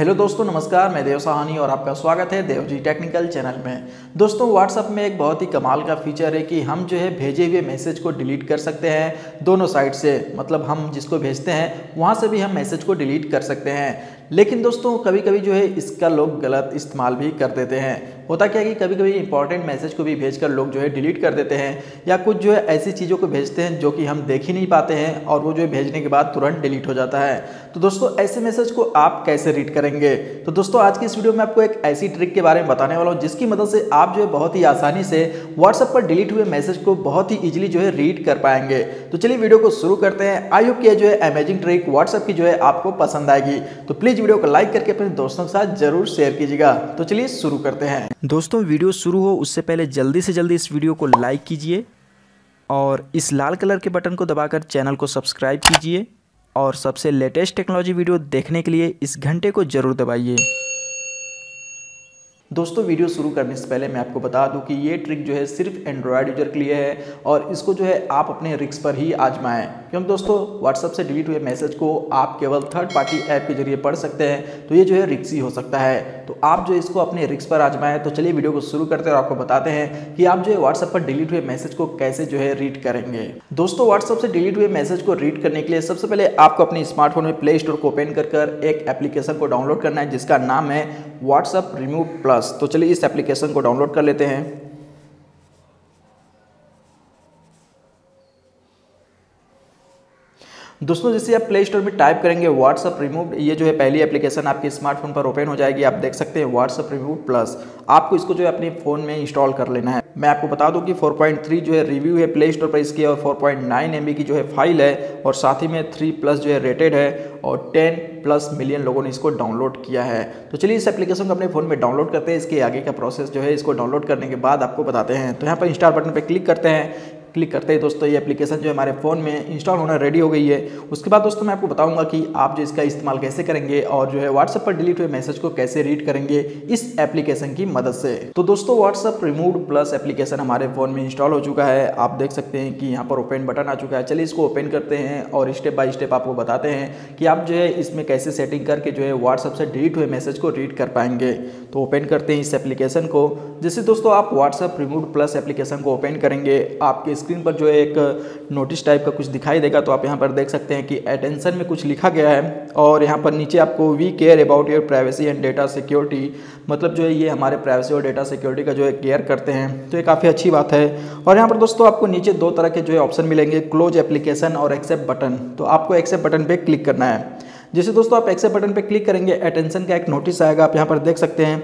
Hello दोस्तों, नमस्कार, मैं देव सहानी और आपका स्वागत है देव जी टेक्निकल चैनल में। दोस्तों व्हाट्सअप में एक बहुत ही कमाल का फीचर है कि हम जो है भेजे हुए मैसेज को डिलीट कर सकते हैं दोनों साइड से। मतलब हम जिसको भेजते हैं, वहाँ से भी हम मैसेज को डिलीट कर सकते हैं। लेकिन दोस्तों कभी कभी जो है, इसका लोग गलत इस्तेमाल भी कर देते हैं। होता क्या है कि कभी कभी इंपॉर्टेंट मैसेज को भी भेजकर लोग जो है डिलीट कर देते हैं या कुछ जो है, ऐसी चीज़ों को भेजते हैं जो कि हम देख ही नहीं पाते हैं और वो जो है, भेजने के बाद तुरंत डिलीट हो जाता है। तो दोस्तों, ऐसे मैसेज को आप कैसे रीड करेंगे? तो दोस्तों, आज की इस वीडियो में आपको एक ऐसी ट्रिक के बारे में बताने वाला हूँ, जिसकी मदद से आप जो है, बहुत ही आसानी से व्हाट्सएप पर डिलीट हुए मैसेज को बहुत ही ईजिली जो है रीड कर पाएँगे। तो चलिए वीडियो को शुरू करते हैं। आई होप कि जो है अमेजिंग ट्रिक व्हाट्सएप की जो है, आपको पसंद आएगी। तो प्लीज़ वीडियो को लाइक करके अपने दोस्तों के साथ ज़रूर शेयर कीजिएगा। तो चलिए शुरू करते हैं। दोस्तों वीडियो शुरू हो उससे पहले जल्दी से जल्दी इस वीडियो को लाइक कीजिए और इस लाल कलर के बटन को दबाकर चैनल को सब्सक्राइब कीजिए और सबसे लेटेस्ट टेक्नोलॉजी वीडियो देखने के लिए इस घंटे को ज़रूर दबाइए। दोस्तों वीडियो शुरू करने से पहले मैं आपको बता दूँ कि ये ट्रिक जो है सिर्फ़ एंड्रॉयड यूज़र के लिए है और इसको जो है आप अपने रिक्स पर ही आजमाएँ। क्योंकि दोस्तों व्हाट्सअप से डिलीट हुए मैसेज को आप केवल थर्ड पार्टी ऐप के ज़रिए पढ़ सकते हैं तो ये जो है रिक्स ही सकता है। तो आप जो इसको अपने रिक्स पर आजमाएँ। तो चलिए वीडियो को शुरू करते हैं और आपको बताते हैं कि आप जो है व्हाट्सअप पर डिलीट हुए मैसेज को कैसे जो है रीड करेंगे। दोस्तों व्हाट्सअप से डिलीट हुए मैसेज को रीड करने के लिए सबसे पहले आपको अपने स्मार्टफ़ोन में प्ले स्टोर को ओपन कर कर एक एप्लीकेशन को डाउनलोड करना है, जिसका नाम है व्हाट्सअप रिमूव प्लस तो चलिए इस एप्लीकेशन को डाउनलोड कर लेते हैं। दोस्तों, जैसे आप प्ले स्टोर में टाइप करेंगे व्हाट्सअप रिमूव ये जो है पहली एप्लीकेशन आपके स्मार्टफ़ोन पर ओपन हो जाएगी। आप देख सकते हैं व्हाट्सअप रिमूव प्लस आपको इसको जो है अपने फ़ोन में इंस्टॉल कर लेना है। मैं आपको बता दूँ कि 4.3 जो है रिव्यू है प्ले स्टोर पर इसकी और 4.9 एमबी की जो है फ़ाइल है और साथ ही में 3 प्लस जो है रेटेड है और 10 प्लस मिलियन लोगों ने इसको डाउनलोड किया है। तो चलिए इस एप्लीकेशन को अपने फ़ोन में डाउनलोड करते हैं। इसके आगे का प्रोसेस जो है इसको डाउनलोड करने के बाद आपको बताते हैं। तो यहाँ पर इंस्टार बटन पर क्लिक करते हैं। क्लिक करते ही दोस्तों, ये एप्लीकेशन जो हमारे फ़ोन में इंस्टॉल होना रेडी हो गई है। उसके बाद दोस्तों, मैं आपको बताऊँगा कि आप जो इसका इस्तेमाल कैसे करेंगे और जो है व्हाट्सएप पर डिलीट हुए मैसेज को कैसे रीड करेंगे इस एप्लीकेशन की मदद से। तो दोस्तों व्हाट्सएप रिमूव प्लस एप्लीकेशन हमारे फ़ोन में इंस्टॉल हो चुका है। आप देख सकते हैं कि यहाँ पर ओपन बटन आ चुका है। चलिए इसको ओपन करते हैं और स्टेप बाय स्टेप आपको बताते हैं कि आप जो है इसमें कैसे सेटिंग करके जो है व्हाट्सएप से डिलीट हुए मैसेज को रीड कर पाएँगे। तो ओपन करते हैं इस एप्लीकेशन को। जैसे दोस्तों, आप व्हाट्सएप रिमूव प्लस एप्लीकेशन को ओपन करेंगे, आपके स्क्रीन पर जो है एक नोटिस टाइप का कुछ दिखाई देगा तो आप यहाँ पर देख सकते हैं कि अटेंशन में कुछ लिखा गया है और यहाँ पर नीचे आपको we care about your privacy and data security मतलब जो है ये हमारे प्राइवेसी और डेटा सिक्योरिटी का जो है केयर करते हैं। तो ये काफ़ी अच्छी बात है। और यहाँ पर दोस्तों आपको नीचे दो तरह के जो है ऑप्शन मिलेंगे क्लोज एप्लीकेशन और एक्सेप्ट बटन तो आपको एक्सेप्ट बटन पर क्लिक करना है। जैसे दोस्तों आप एक्सेप्ट बटन पर क्लिक करेंगे अटेंशन का एक नोटिस आएगा, आप यहाँ पर देख सकते हैं।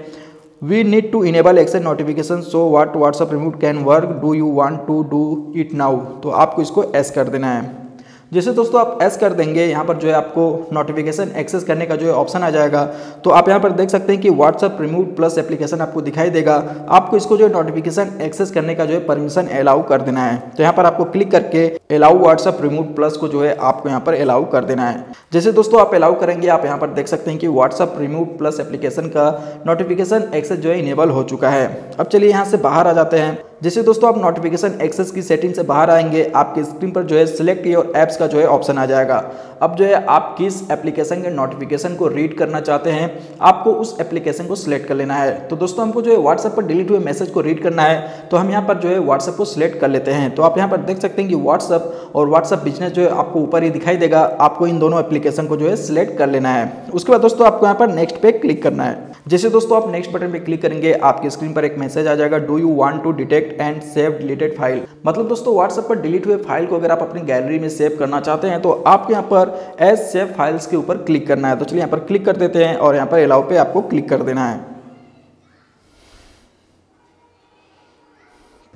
We need to enable access notification so what WhatsApp remove can work do you want to do it now तो आपको इसको एस कर देना है। जैसे दोस्तों आप एस कर देंगे, यहाँ पर जो है आपको नोटिफिकेशन एक्सेस करने का जो है ऑप्शन आ जाएगा। तो आप यहाँ पर देख सकते हैं कि व्हाट्सअप रिमूव प्लस एप्लीकेशन आपको दिखाई देगा। आपको इसको जो है नोटिफिकेशन एक्सेस करने का जो है परमिशन अलाउ कर देना है। तो यहाँ पर आपको क्लिक करके अलाउ व्हाट्सअप रिमूव प्लस को जो है आपको यहाँ पर अलाउ कर देना है। जैसे दोस्तों आप अलाउ करेंगे, आप यहाँ पर देख सकते हैं कि व्हाट्सअप रिमूव प्लस एप्लीकेशन का नोटिफिकेशन एक्सेस जो है इनेबल हो चुका है। अब चलिए यहाँ से बाहर आ जाते हैं। जैसे दोस्तों, आप नोटिफिकेशन एक्सेस की सेटिंग से बाहर आएँगे, आपके स्क्रीन पर जो है सिलेक्ट योर ऐप्स का जो है ऑप्शन आ जाएगा। अब जो है, आप किस एप्लीकेशन के नोटिफिकेशन को रीड करना चाहते हैं, आपको उस एप्लीकेशन को सिलेक्ट कर लेना है। तो दोस्तों, हमको जो है व्हाट्सएप पर डिलीट हुए मैसेज को रीड करना है तो हम यहाँ पर जो है व्हाट्सएप को सिलेक्ट कर लेते हैं। तो आप यहाँ पर देख सकते हैं कि व्हाट्सएप और व्हाट्सएप बिज़नेस जो है आपको ऊपर ही दिखाई देगा, आपको इन दोनों एप्लीकेशन को जो है सिलेक्ट कर लेना है। उसके बाद दोस्तों, आपको यहाँ पर नेक्स्ट पे क्लिक करना है। जैसे दोस्तों, आप नेक्स्ट बटन पे क्लिक करेंगे, आपकी स्क्रीन पर एक मैसेज आ जाएगा do you want to detect and save deleted file. मतलब दोस्तों व्हाट्सएप पर डिलीट हुए फ़ाइल को अगर आप अपनी गैलरी में सेव करना चाहते हैं तो आपको यहाँ पर एज सेव फाइल्स के ऊपर क्लिक करना है। तो चलिए यहाँ पर क्लिक कर देते हैं और यहाँ पर अलाउ पे आपको क्लिक कर देना है।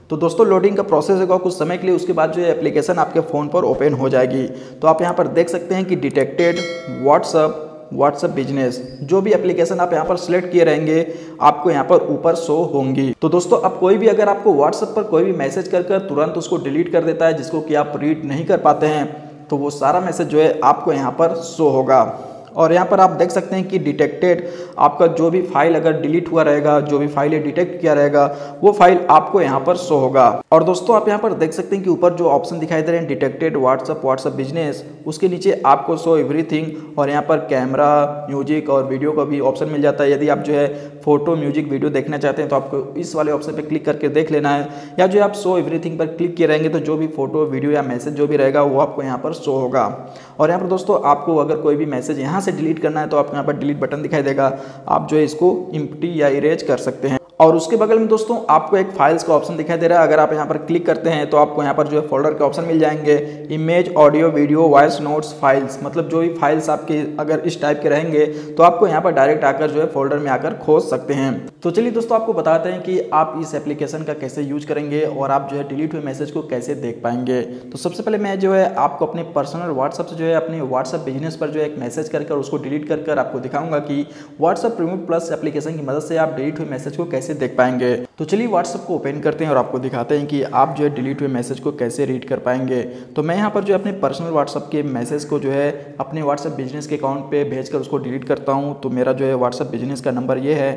तो दोस्तों लोडिंग का प्रोसेस होगा कुछ समय के लिए, उसके बाद जो है एप्लीकेशन आपके फ़ोन पर ओपन हो जाएगी। तो आप यहाँ पर देख सकते हैं कि डिटेक्टेड व्हाट्सअप व्हाट्सएप बिज़नेस जो भी एप्लीकेशन आप यहाँ पर सिलेक्ट किए रहेंगे, आपको यहाँ पर ऊपर शो होंगी। तो दोस्तों, अब कोई भी अगर आपको व्हाट्सअप पर कोई भी मैसेज कर कर तुरंत उसको डिलीट कर देता है, जिसको कि आप रीड नहीं कर पाते हैं तो वो सारा मैसेज जो है, आपको यहाँ पर शो होगा। और यहाँ पर आप देख सकते हैं कि डिटेक्टेड आपका जो भी फ़ाइल अगर डिलीट हुआ रहेगा, जो भी फ़ाइल डिटेक्ट किया रहेगा, वो फ़ाइल आपको यहाँ पर शो होगा। और दोस्तों, आप यहाँ पर देख सकते हैं कि ऊपर जो ऑप्शन दिखाई दे रहे हैं डिटेक्टेड व्हाट्सअप व्हाट्सअप बिज़नेस उसके नीचे आपको शो एवरीथिंग और यहाँ पर कैमरा म्यूज़िक और वीडियो का भी ऑप्शन मिल जाता है। यदि आप जो है फ़ोटो म्यूज़िक वीडियो देखना चाहते हैं तो आपको इस वाले ऑप्शन पर क्लिक करके देख लेना है। या जो आप शो एवरीथिंग पर क्लिक किए रहेंगे तो जो भी फ़ोटो वीडियो या मैसेज जो भी रहेगा, वो आपको यहाँ पर शो होगा। और यहाँ पर दोस्तों, आपको अगर कोई भी मैसेज यहाँ से डिलीट करना है तो आपको यहाँ पर डिलीट बटन दिखाई देगा। आप जो है इसको इम्पटी या इरेज कर सकते हैं। और उसके बगल में दोस्तों, आपको एक फाइल्स का ऑप्शन दिखाई दे रहा है। अगर आप यहाँ पर क्लिक करते हैं तो आपको यहाँ पर जो है फोल्डर के ऑप्शन मिल जाएँगे। Image audio video voice notes files मतलब जो भी फाइल्स आपके अगर इस टाइप के रहेंगे तो आपको यहाँ पर डायरेक्ट आकर जो है फोल्डर में आकर खोज सकते हैं। तो चलिए दोस्तों, आपको बताते हैं कि आप इस एप्लीकेशन का कैसे यूज़ करेंगे और आप जो है डिलीट हुए मैसेज को कैसे देख पाएँगे। तो सबसे पहले मैं जो है आपको अपने पर्सनल व्हाट्सअप से जो है, अपने व्हाट्सअप बिज़नेस पर जो है एक मैसेज कर कर उसको डिलीट कर कर आपको दिखाऊँगा कि व्हाट्सअप प्रीमियम प्लस एप्लीकेशन की मदद से आप डिलीट हुए मैसेज को कैसे देख पाएँगे। तो चलिए व्हाट्सअप को ओपन करते हैं और आपको दिखाते हैं कि आप जो है डिलीट हुए मैसेज को कैसे रीड कर पाएँगे। तो मैं यहाँ पर जो है अपने पर्सनल व्हाट्सअप के मैसेज को जो है अपने व्हाट्सअप बिज़नेस के अकाउंट पे भेजकर उसको डिलीट करता हूँ। तो मेरा जो है व्हाट्सअप बिज़नेस का नंबर ये है।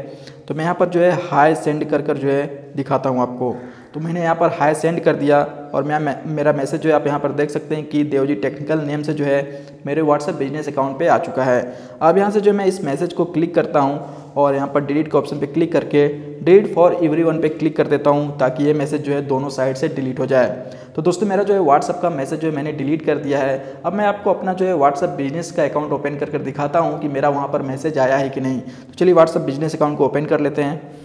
तो मैं यहाँ पर जो है हाई सेंड कर कर जो है दिखाता हूँ आपको। तो मैंने यहाँ पर हाई सेंड कर दिया और मैं मेरा मैसेज जो है आप यहाँ पर देख सकते हैं कि देवजी टेक्निकल नेम से जो है मेरे व्हाट्सअप बिज़नेस अकाउंट पे आ चुका है। अब यहाँ से जो मैं इस मैसेज को क्लिक करता हूँ और यहाँ पर डिलीट के ऑप्शन पे क्लिक करके डिलीट फॉर एवरी वन पे क्लिक कर देता हूँ ताकि ये मैसेज जो है दोनों साइड से डिलीट हो जाए। तो दोस्तों, मेरा जो है व्हाट्सअप का मैसेज जो है मैंने डिलीट कर दिया है। अब मैं आपको अपना जो है व्हाट्सअप बिज़नेस का अकाउंट ओपन कर कर दिखाता हूँ कि मेरा वहाँ पर मैसेज आया है कि नहीं। तो चलिए व्हाट्सअप बिज़नेस अकाउंट को ओपन कर लेते हैं।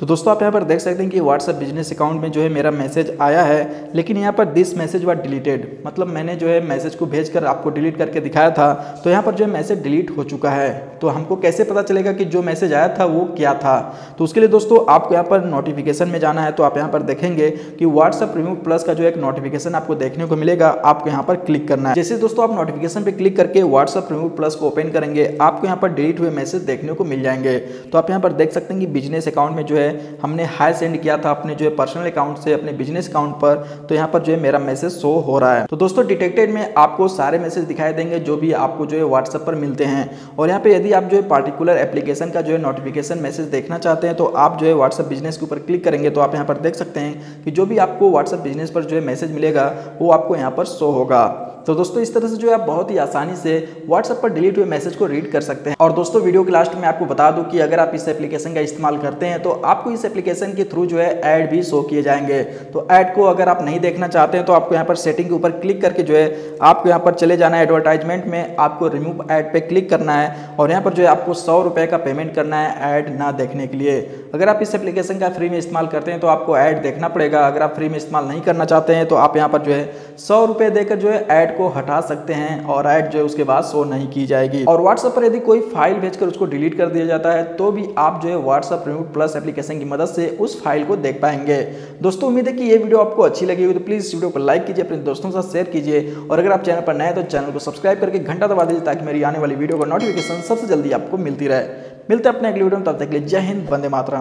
तो दोस्तों, आप यहाँ पर देख सकते हैं कि व्हाट्सएप बिज़नेस अकाउंट में जो है मेरा मैसेज आया है, लेकिन यहाँ पर दिस मैसेज वा डिलीटेड मतलब मैंने जो है मैसेज को भेजकर आपको डिलीट करके दिखाया था तो यहाँ पर जो है मैसेज डिलीट हो चुका है। तो हमको कैसे पता चलेगा कि जो मैसेज आया था, वो क्या था? तो उसके लिए दोस्तों, आपको यहाँ पर नोटिफिकेशन में जाना है तो आप यहाँ पर देखेंगे कि व्हाट्सअप रिमूव प्लस का जो एक नोटिफिकेशन आपको देखने को मिलेगा, आपको यहाँ पर क्लिक करना है। जैसे दोस्तों, आप नोटिफिकेशन पर क्लिक करके व्हाट्सअप रिमूव प्लस को ओपन करेंगे, आपको यहाँ पर डिलीट हुए मैसेज देखने को मिल जाएँगे। तो आप यहाँ पर देख सकते हैं कि बिज़नेस अकाउंट में जो है हमने हाई सेंड किया था अपने जो है पर्सनल अकाउंट से, अपने बिज़नेस अकाउंट पर तो यहाँ पर जो है मेरा मैसेज शो हो रहा है। तो दोस्तों, डिटेक्टेड में आपको सारे मैसेज दिखाई देंगे, जो भी आपको जो है व्हाट्सएप पर मिलते हैं। और यहाँ पे यदि आप जो है पार्टिकुलर एप्लीकेशन का जो है नोटिफिकेशन मैसेज देखना चाहते हैं तो आप जो है व्हाट्सएप बिज़नेस के ऊपर क्लिक करेंगे तो आप यहाँ पर देख सकते हैं कि जो भी आपको व्हाट्सएप बिज़नेस पर जो है मैसेज मिलेगा, वो आपको यहाँ पर शो होगा। तो दोस्तों, इस तरह से जो है आप बहुत ही आसानी से व्हाट्सएप पर डिलीट हुए मैसेज को रीड कर सकते हैं। और दोस्तों वीडियो के लास्ट में आपको बता दूँ कि अगर आप इस एप्लीकेशन का इस्तेमाल करते हैं तो आपको इस एप्लीकेशन के थ्रू जो है ऐड भी शो किए जाएँगे। तो ऐड को अगर आप नहीं देखना चाहते हैं तो आपको यहाँ पर सेटिंग के ऊपर क्लिक करके जो है, आपको यहाँ पर चले जाना है एडवर्टाइजमेंट में। आपको रिमूव ऐड पे क्लिक करना है और यहाँ पर जो है आपको सौ रुपये का पेमेंट करना है ऐड ना देखने के लिए। अगर आप इस एप्लीकेशन का फ्री में इस्तेमाल करते हैं तो आपको ऐड देखना पड़ेगा। अगर आप फ्री में इस्तेमाल नहीं करना चाहते हैं तो आप यहाँ पर जो है सौ रुपये देकर जो है ऐड को हटा सकते हैं और ऐड जो है उसके बाद शो नहीं की जाएगी। और व्हाट्सएप पर यदि कोई फ़ाइल भेजकर उसको डिलीट कर दिया जाता है तो भी आप जो है व्हाट्सएप रिमोट प्लस एप्लीकेशन की मदद से उस फ़ाइल को देख पाएँगे। दोस्तों, उम्मीद है कि ये वीडियो आपको अच्छी लगी होगी तो प्लीज़ इस वीडियो को लाइक कीजिए, अपने दोस्तों के साथ शेयर कीजिए। और अगर आप चैनल पर नए तो चैनल को सब्सक्राइब करके घंटा दबा दीजिए, ताकि मेरी आने वाली वीडियो का नोटिफिकेशन सबसे जल्दी आपको मिलती रहे। मिलते अपने अगले वीडियो में, तब तक के लिए जय हिंद बंदे मातरम।